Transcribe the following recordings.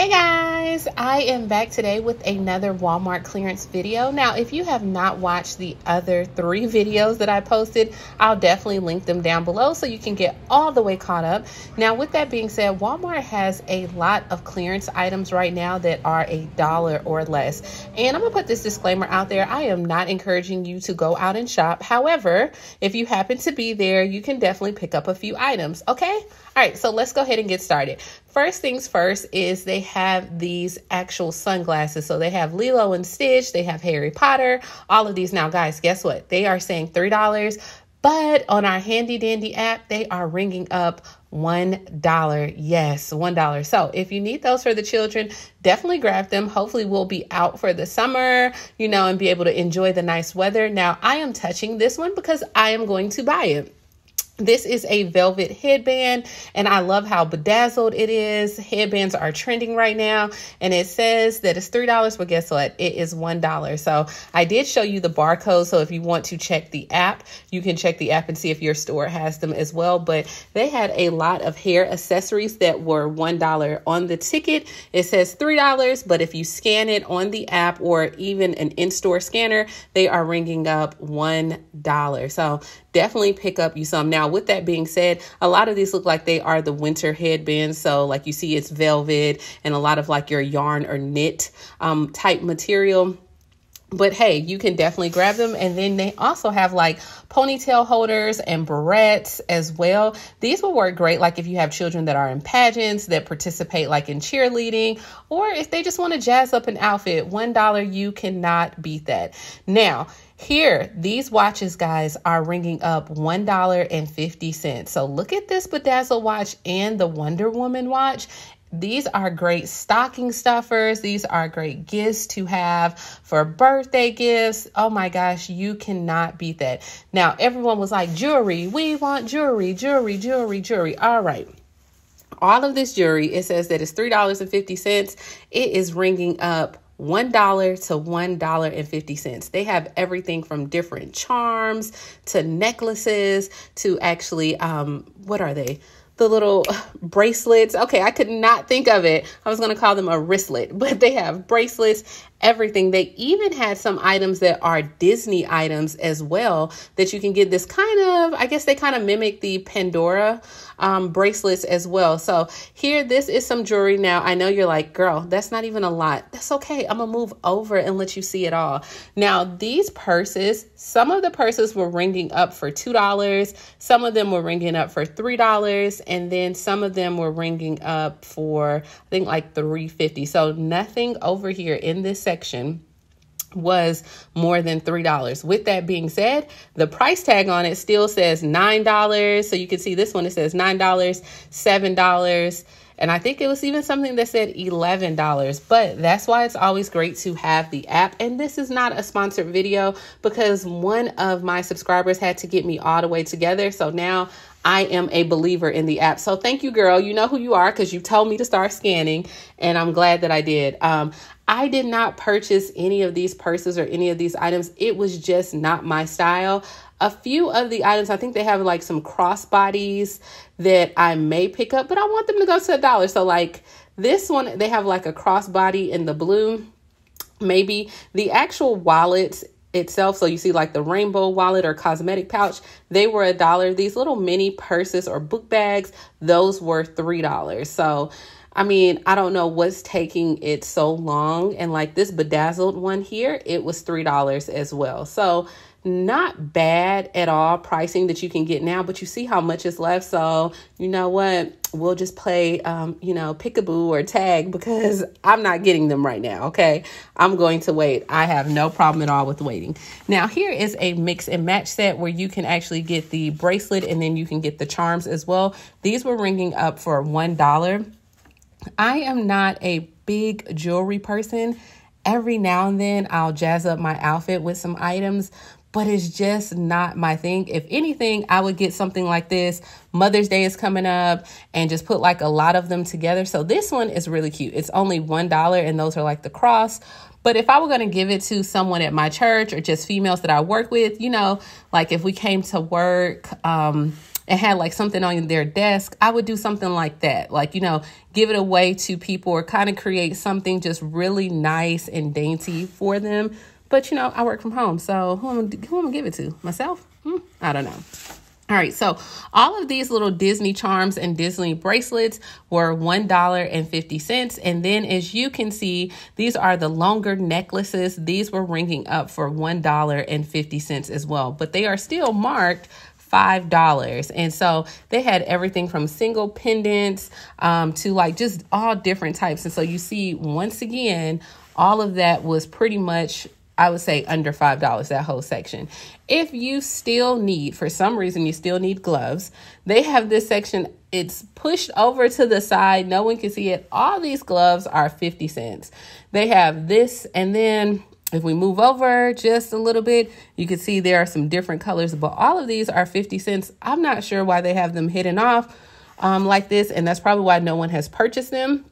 Hey guys, I am back today with another Walmart clearance video. Now, if you have not watched the other three videos that I posted, I'll definitely link them down below so you can get all the way caught up. Now, with that being said, Walmart has a lot of clearance items right now that are a dollar or less. And I'm gonna put this disclaimer out there. I am not encouraging you to go out and shop. However, if you happen to be there, you can definitely pick up a few items, okay? All right, so let's go ahead and get started. First things first is they have these actual sunglasses. So they have Lilo and Stitch, they have Harry Potter, all of these. Now, guys, guess what? They are saying $3, but on our handy dandy app, they are ringing up $1. Yes, $1. So if you need those for the children, definitely grab them. Hopefully, we'll be out for the summer, you know, and be able to enjoy the nice weather. Now, I am touching this one because I am going to buy it. This is a velvet headband, and I love how bedazzled it is. Headbands are trending right now, and it says that it's $3, but guess what? It is $1. So I did show you the barcode, so if you want to check the app, you can check the app and see if your store has them as well. But they had a lot of hair accessories that were $1 on the ticket. It says $3, but if you scan it on the app or even an in-store scanner, they are ringing up $1. So definitely pick up you some. Now, with that being said, a lot of these look like they are the winter headbands. So, like you see, it's velvet and a lot of like your yarn or knit um, type material. But hey, you can definitely grab them. And then they also have like ponytail holders and barrettes as well. These will work great, like if you have children that are in pageants that participate like in cheerleading, or if they just want to jazz up an outfit. $1, you cannot beat that. Now, here, these watches, guys, are ringing up $1.50. So look at this bedazzle watch and the Wonder Woman watch. These are great stocking stuffers. These are great gifts to have for birthday gifts. Oh my gosh, you cannot beat that. Now, everyone was like, jewelry, we want jewelry, jewelry, jewelry, jewelry. All right all of this jewelry, it says that it's $3.50. It is ringing up $1 to $1.50. They have everything from different charms to necklaces to actually, um, what are they? the little bracelets. Okay, I could not think of it. I was going to call them a wristlet, but they have bracelets everything. They even had some items that are Disney items as well that you can get this kind of, I guess they kind of mimic the Pandora um, bracelets as well. So here, this is some jewelry. Now, I know you're like, girl, that's not even a lot. That's okay. I'm going to move over and let you see it all. Now, these purses, some of the purses were ringing up for $2. Some of them were ringing up for $3. And then some of them were ringing up for, I think like 350 So nothing over here in this section was more than $3. With that being said, the price tag on it still says $9. So you can see this one, it says $9, $7. And I think it was even something that said $11. But that's why it's always great to have the app. And this is not a sponsored video because one of my subscribers had to get me all the way together. So now I am a believer in the app. So thank you, girl. You know who you are because you told me to start scanning, and I'm glad that I did. Um, I did not purchase any of these purses or any of these items. It was just not my style. A few of the items, I think they have like some crossbodies that I may pick up, but I want them to go to a dollar. So, like this one, they have like a crossbody in the blue. Maybe the actual wallets itself. So you see like the rainbow wallet or cosmetic pouch, they were a dollar. These little mini purses or book bags, those were three dollars. So I mean, I don't know what's taking it so long. And like this bedazzled one here, it was $3 as well. So not bad at all pricing that you can get now, but you see how much is left. So, you know what? We'll just play, um, you know, pickaboo or tag because I'm not getting them right now. Okay. I'm going to wait. I have no problem at all with waiting. Now, here is a mix and match set where you can actually get the bracelet and then you can get the charms as well. These were ringing up for $1. I am not a big jewelry person. Every now and then I'll jazz up my outfit with some items, but it's just not my thing. If anything, I would get something like this. Mother's Day is coming up and just put like a lot of them together. So this one is really cute. It's only $1 and those are like the cross. But if I were going to give it to someone at my church or just females that I work with, you know, like if we came to work, um, and had like something on their desk, I would do something like that. Like, you know, give it away to people or kind of create something just really nice and dainty for them. But, you know, I work from home. So who am I, who am I give it to? Myself? Hmm, I don't know. All right, so all of these little Disney charms and Disney bracelets were $1.50. And then, as you can see, these are the longer necklaces. These were ringing up for $1.50 as well, but they are still marked $5. And so they had everything from single pendants um, to like just all different types. And so you see, once again, all of that was pretty much I would say under $5, that whole section. If you still need, for some reason, you still need gloves, they have this section, it's pushed over to the side. No one can see it. All these gloves are 50 cents. They have this, and then if we move over just a little bit, you can see there are some different colors, but all of these are 50 cents. I'm not sure why they have them hidden off um, like this, and that's probably why no one has purchased them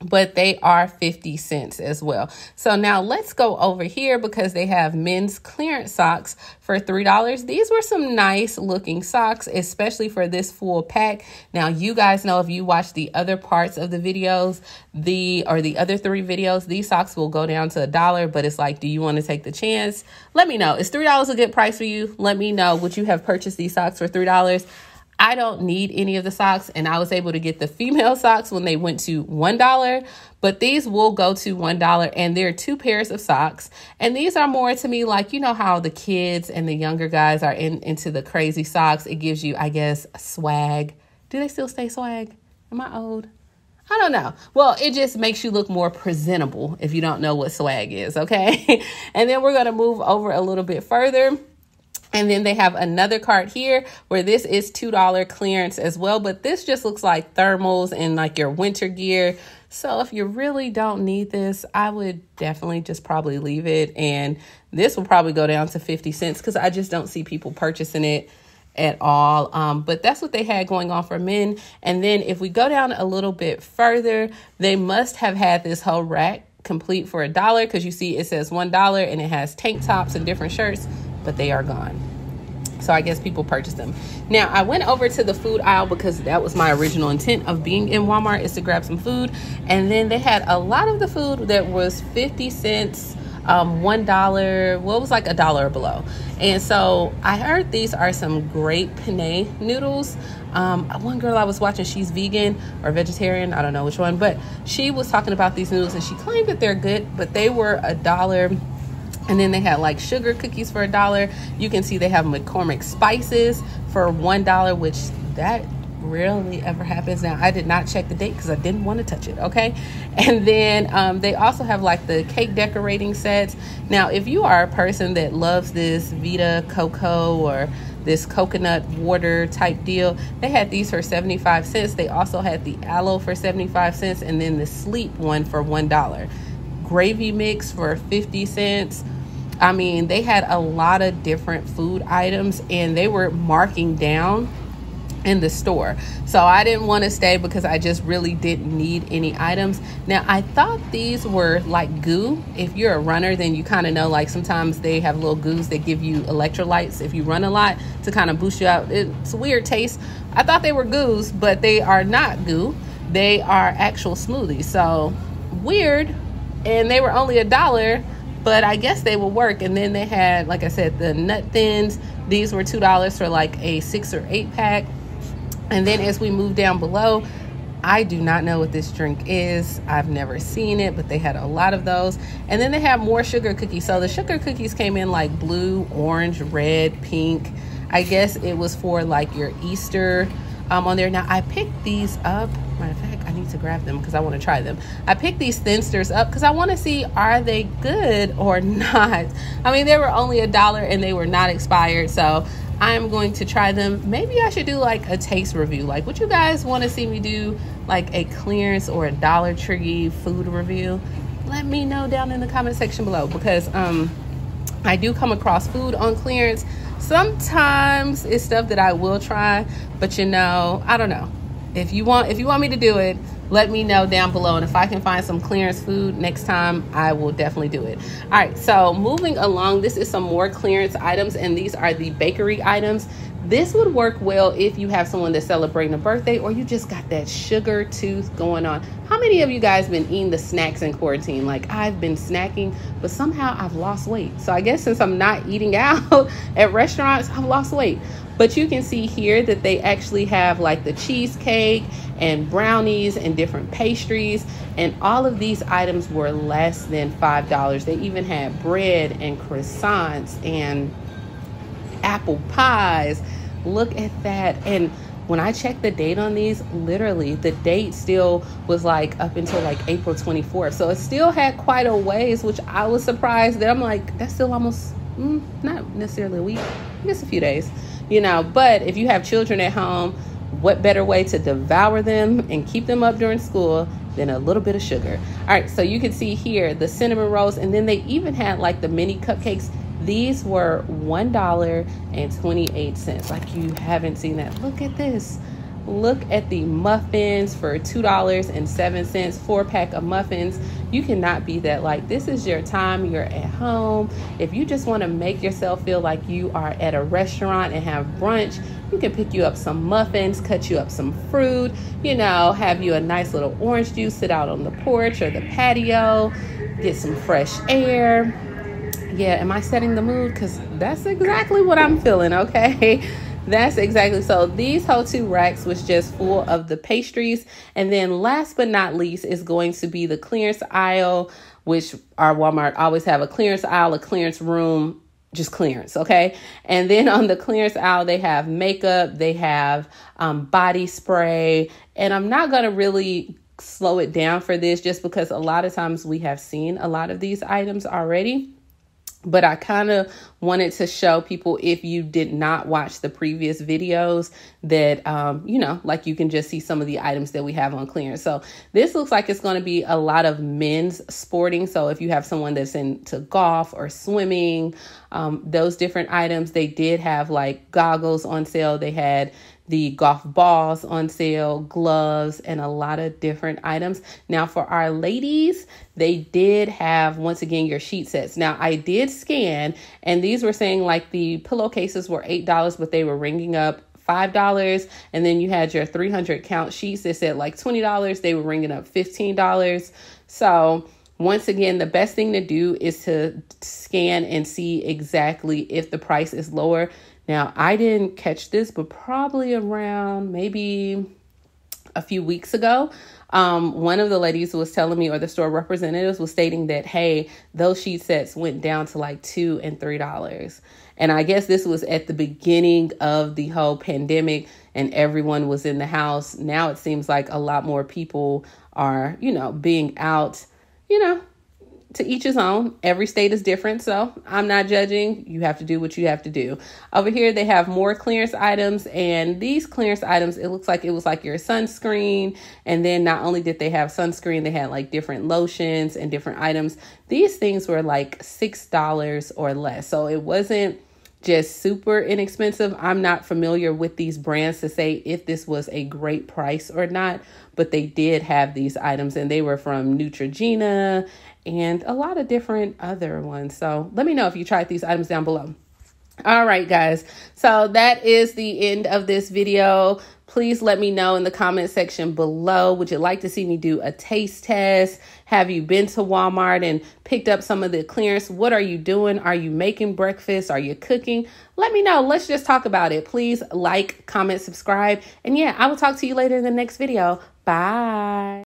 but they are 50 cents as well. So now let's go over here because they have men's clearance socks for $3. These were some nice looking socks, especially for this full pack. Now you guys know if you watch the other parts of the videos, the or the other three videos, these socks will go down to a dollar, but it's like, do you want to take the chance? Let me know. Is $3 a good price for you? Let me know. Would you have purchased these socks for $3? I don't need any of the socks, and I was able to get the female socks when they went to $1, but these will go to $1, and there are two pairs of socks. And these are more to me like, you know, how the kids and the younger guys are in, into the crazy socks. It gives you, I guess, swag. Do they still say swag? Am I old? I don't know. Well, it just makes you look more presentable if you don't know what swag is, okay? and then we're to move over a little bit further. And then they have another cart here where this is $2 clearance as well. But this just looks like thermals and like your winter gear. So if you really don't need this, I would definitely just probably leave it. And this will probably go down to 50 cents because I just don't see people purchasing it at all. Um, but that's what they had going on for men. And then if we go down a little bit further, they must have had this whole rack complete for a dollar because you see it says one dollar and it has tank tops and different shirts but they are gone. So I guess people purchase them. Now I went over to the food aisle because that was my original intent of being in Walmart is to grab some food. And then they had a lot of the food that was 50 cents, um, one dollar, what was like a dollar below. And so I heard these are some great penne noodles. Um, one girl I was watching, she's vegan or vegetarian, I don't know which one, but she was talking about these noodles and she claimed that they're good, but they were a dollar and then they had like sugar cookies for a dollar. You can see they have McCormick spices for one dollar, which that rarely ever happens. Now, I did not check the date because I didn't want to touch it, okay? And then um, they also have like the cake decorating sets. Now, if you are a person that loves this Vita Coco or this coconut water type deal, they had these for 75 cents. They also had the aloe for 75 cents and then the sleep one for $1. Gravy mix for 50 cents I mean, they had a lot of different food items and they were marking down in the store. So I didn't want to stay because I just really didn't need any items. Now, I thought these were like goo. If you're a runner, then you kind of know like sometimes they have little goos that give you electrolytes if you run a lot to kind of boost you out. It's weird taste. I thought they were goos, but they are not goo. They are actual smoothies. So weird. And they were only a dollar but I guess they will work. And then they had, like I said, the nut thins. These were two dollars for like a six or eight pack. And then as we move down below, I do not know what this drink is. I've never seen it, but they had a lot of those. And then they have more sugar cookies. So the sugar cookies came in like blue, orange, red, pink. I guess it was for like your Easter um, on there. Now I picked these up. Matter of fact, need to grab them because I want to try them. I picked these thinsters up because I want to see are they good or not. I mean, they were only a dollar and they were not expired, so I'm going to try them. Maybe I should do like a taste review. Like, would you guys want to see me do like a clearance or a Dollar Tree food review? Let me know down in the comment section below because um, I do come across food on clearance. Sometimes it's stuff that I will try, but you know, I don't know if you want if you want me to do it let me know down below. And if i can find some clearance food next time i will definitely do it. All right so moving along this is some more clearance items and these are the bakery items This would work well if you have someone that's celebrating a birthday or you just got that sugar tooth going on. How many of you guys been eating the snacks in quarantine? Like I've been snacking, but somehow I've lost weight. So I guess since I'm not eating out at restaurants, I've lost weight. But you can see here that they actually have like the cheesecake and brownies and different pastries. And all of these items were less than $5. They even had bread and croissants and apple pies. Look at that. And when I checked the date on these, literally the date still was like up until like April 24th. So it still had quite a ways, which I was surprised that I'm like, that's still almost mm, not necessarily a week, I guess a few days, you know. But if you have children at home, what better way to devour them and keep them up during school than a little bit of sugar? All right, so you can see here the cinnamon rolls, and then they even had like the mini cupcakes these were $1.28. Like you haven't seen that. Look at this. Look at the muffins for $2.07, four pack of muffins. You cannot be that. Like, this is your time. You're at home. If you just want to make yourself feel like you are at a restaurant and have brunch, you can pick you up some muffins, cut you up some fruit, you know, have you a nice little orange juice, sit out on the porch or the patio, get some fresh air yeah, am I setting the mood? Because that's exactly what I'm feeling, okay? That's exactly so. These whole two racks was just full of the pastries. And then last but not least is going to be the clearance aisle, which our Walmart always have a clearance aisle, a clearance room, just clearance, okay? And then on the clearance aisle, they have makeup, they have um, body spray. And I'm not to really slow it down for this just because a lot of times we have seen a lot of these items already but I kind of wanted to show people if you did not watch the previous videos that, um, you know, like you can just see some of the items that we have on clearance. So this looks like it's going to be a lot of men's sporting. So if you have someone that's into golf or swimming, um, those different items, they did have like goggles on sale. They had the golf balls on sale, gloves, and a lot of different items. Now, for our ladies, they did have once again your sheet sets. Now, I did scan, and these were saying like the pillowcases were $8, but they were ringing up $5 and then you had your 300 count sheets that said like $20 they were ringing up $15 so once again the best thing to do is to scan and see exactly if the price is lower now, I didn't catch this, but probably around maybe a few weeks ago, um, one of the ladies was telling me, or the store representatives was stating that, hey, those sheet sets went down to like two and three dollars. And I guess this was at the beginning of the whole pandemic and everyone was in the house. Now it seems like a lot more people are, you know, being out, you know, to each his own. Every state is different, so I'm not judging. You have to do what you have to do. Over here, they have more clearance items, and these clearance items, it looks like it was like your sunscreen. And then not only did they have sunscreen, they had like different lotions and different items. These things were like $6 or less. So it wasn't just super inexpensive. I'm not familiar with these brands to say if this was a great price or not, but they did have these items and they were from Neutrogena and a lot of different other ones. So let me know if you tried these items down below. All right, guys. So that is the end of this video. Please let me know in the comment section below. Would you like to see me do a taste test? Have you been to Walmart and picked up some of the clearance? What are you doing? Are you making breakfast? Are you cooking? Let me know. Let's just talk about it. Please like, comment, subscribe. And yeah, I will talk to you later in the next video. Bye.